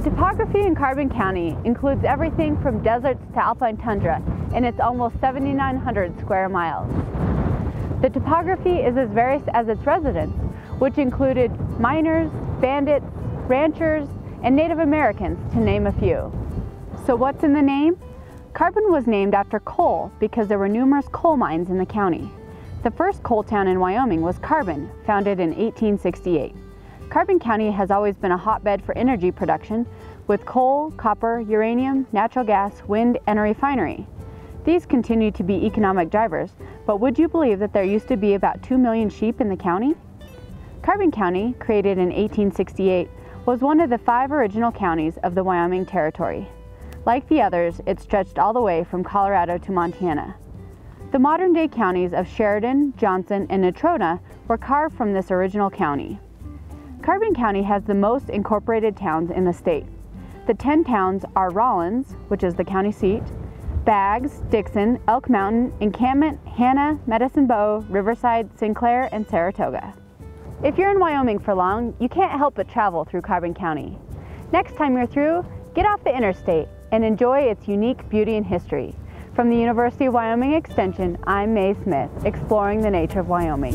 topography in Carbon County includes everything from deserts to alpine tundra in its almost 7,900 square miles. The topography is as various as its residents, which included miners, bandits, ranchers, and Native Americans, to name a few. So what's in the name? Carbon was named after coal because there were numerous coal mines in the county. The first coal town in Wyoming was Carbon, founded in 1868. Carbon County has always been a hotbed for energy production with coal, copper, uranium, natural gas, wind, and a refinery. These continue to be economic drivers, but would you believe that there used to be about 2 million sheep in the county? Carbon County, created in 1868, was one of the five original counties of the Wyoming Territory. Like the others, it stretched all the way from Colorado to Montana. The modern-day counties of Sheridan, Johnson, and Natrona were carved from this original county. Carbon County has the most incorporated towns in the state. The 10 towns are Rawlins, which is the county seat, Baggs, Dixon, Elk Mountain, Encampment, Hanna, Medicine Bow, Riverside, Sinclair, and Saratoga. If you're in Wyoming for long, you can't help but travel through Carbon County. Next time you're through, get off the interstate and enjoy its unique beauty and history. From the University of Wyoming Extension, I'm Mae Smith, exploring the nature of Wyoming.